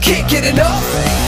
Can't get enough.